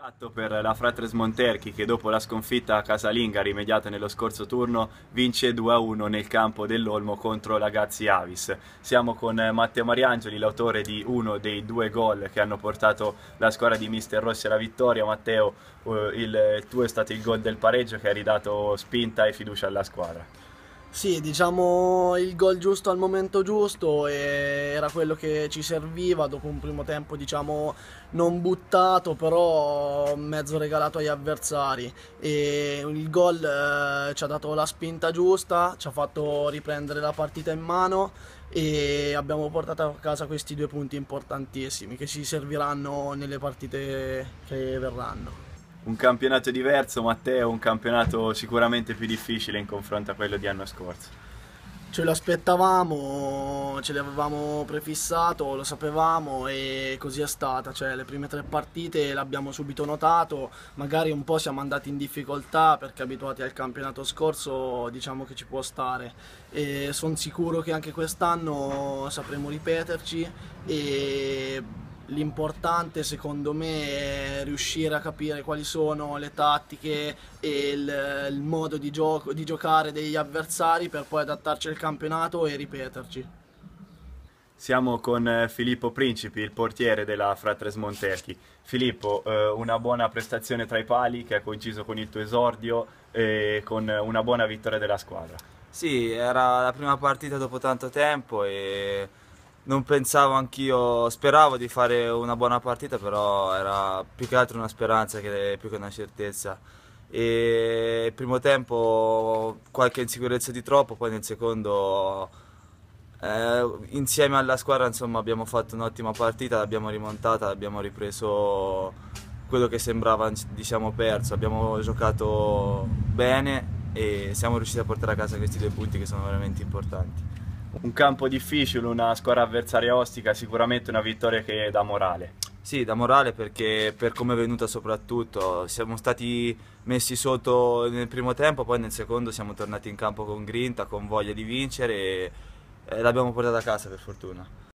atto per la Fratres Monterchi che dopo la sconfitta casalinga rimediata nello scorso turno vince 2-1 nel campo dell'Olmo contro la Gazzi Avis. Siamo con Matteo Mariangeli, l'autore di uno dei due gol che hanno portato la squadra di Mister Rossi alla vittoria. Matteo, eh, il tuo è stato il gol del pareggio che ha ridato spinta e fiducia alla squadra. Sì, diciamo il gol giusto al momento giusto era quello che ci serviva dopo un primo tempo diciamo non buttato però mezzo regalato agli avversari. E il gol eh, ci ha dato la spinta giusta, ci ha fatto riprendere la partita in mano e abbiamo portato a casa questi due punti importantissimi che ci serviranno nelle partite che verranno un campionato diverso, Matteo, un campionato sicuramente più difficile in confronto a quello di anno scorso. Ce lo aspettavamo, ce l'avevamo prefissato, lo sapevamo e così è stata, cioè le prime tre partite l'abbiamo subito notato, magari un po' siamo andati in difficoltà perché abituati al campionato scorso diciamo che ci può stare. Sono sicuro che anche quest'anno sapremo ripeterci e L'importante secondo me è riuscire a capire quali sono le tattiche e il, il modo di, gioco, di giocare degli avversari per poi adattarci al campionato e ripeterci. Siamo con eh, Filippo Principi, il portiere della Fratres Montecchi. Filippo, eh, una buona prestazione tra i pali che ha coinciso con il tuo esordio e con una buona vittoria della squadra. Sì, era la prima partita dopo tanto tempo e non pensavo anch'io, speravo di fare una buona partita, però era più che altro una speranza che più che una certezza. E primo tempo qualche insicurezza di troppo, poi nel secondo eh, insieme alla squadra insomma, abbiamo fatto un'ottima partita, l'abbiamo rimontata, abbiamo ripreso quello che sembrava diciamo, perso, abbiamo giocato bene e siamo riusciti a portare a casa questi due punti che sono veramente importanti un campo difficile, una squadra avversaria ostica, sicuramente una vittoria che dà morale. Sì, dà morale perché per come è venuta soprattutto siamo stati messi sotto nel primo tempo, poi nel secondo siamo tornati in campo con grinta, con voglia di vincere e, e l'abbiamo portata a casa per fortuna.